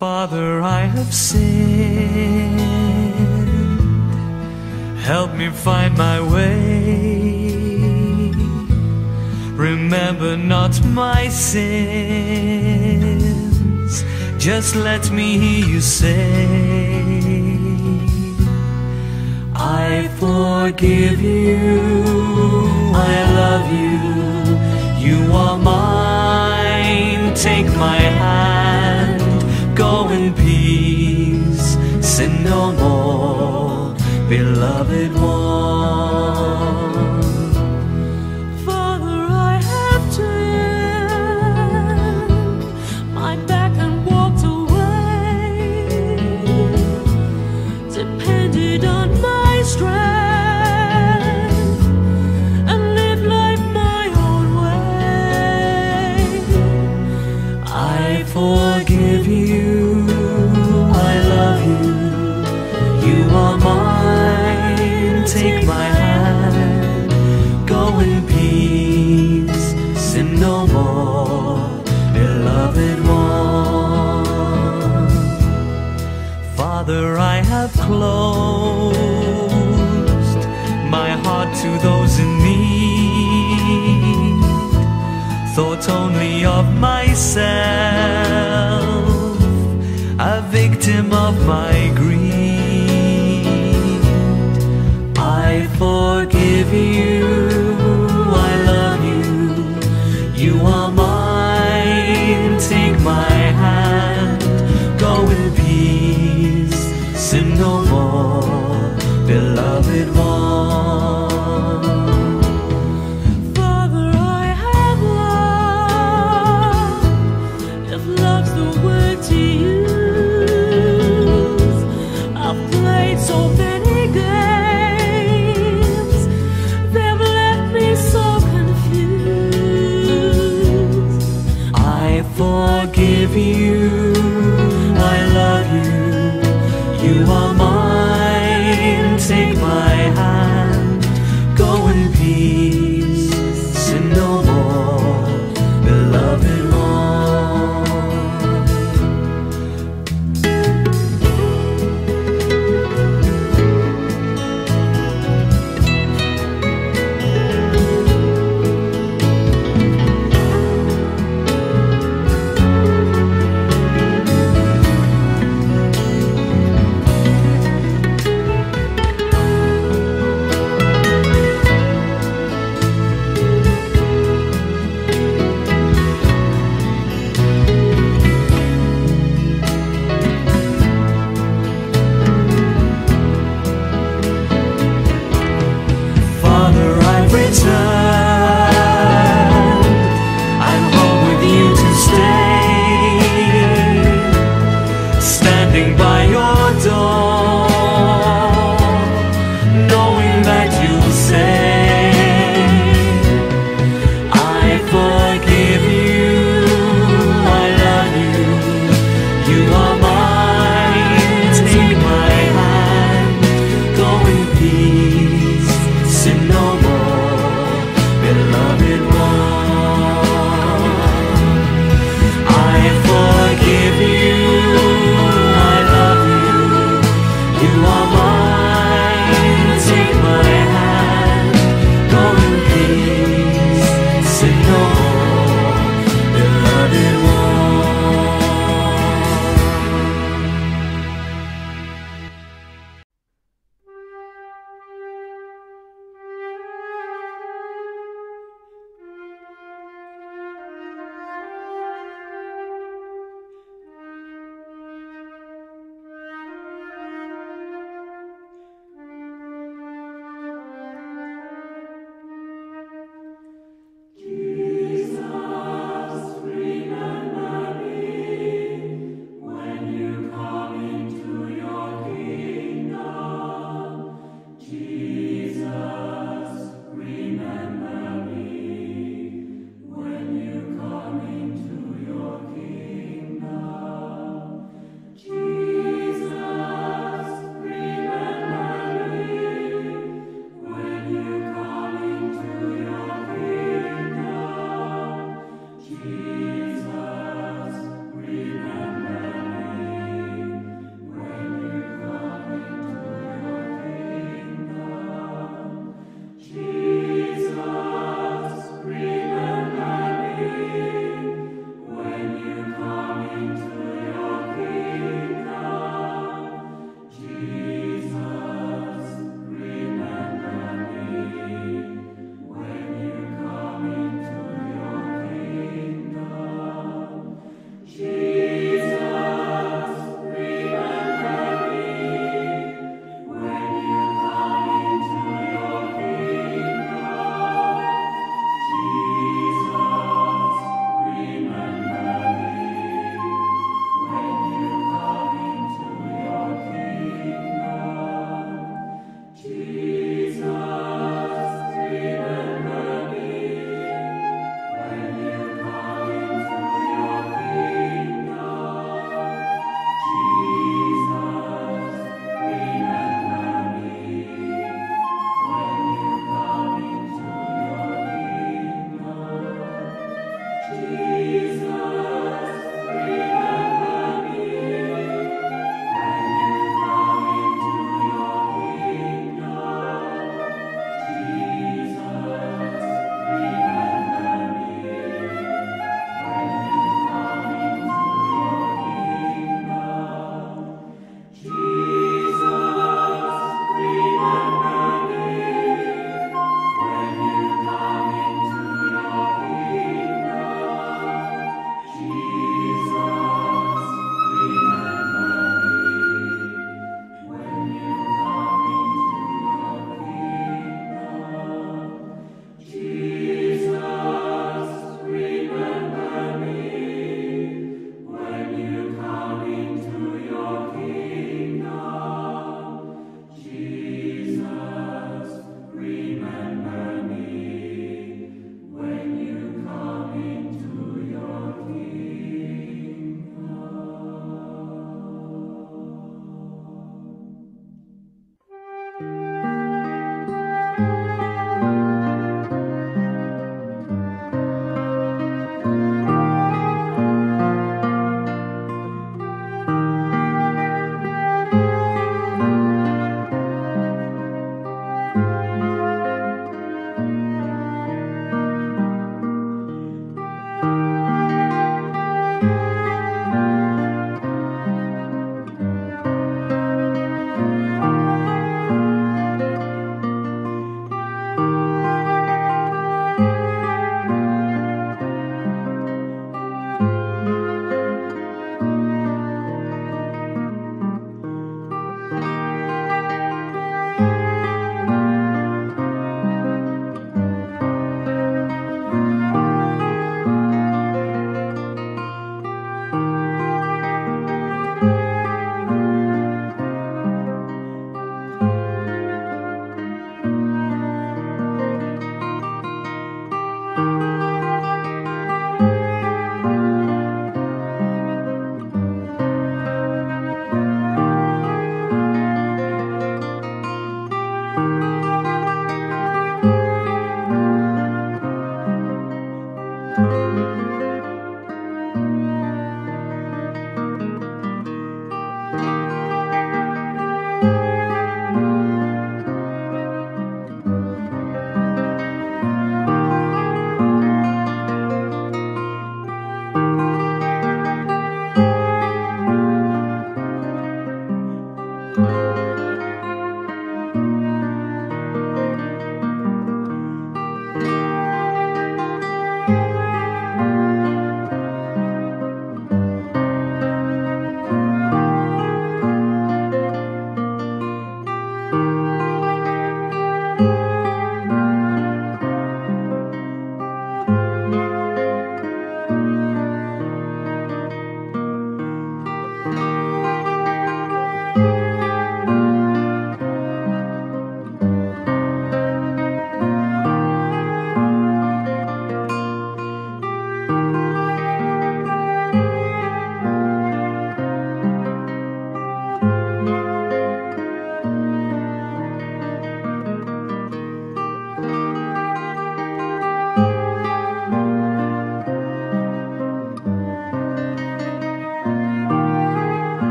Father, I have sinned. Help me find my way. Remember not my sins. Just let me hear you say, I forgive you. I love you. You are mine. Take my hand. Beloved closed my heart to those in need thought only of myself, a victim of my greed.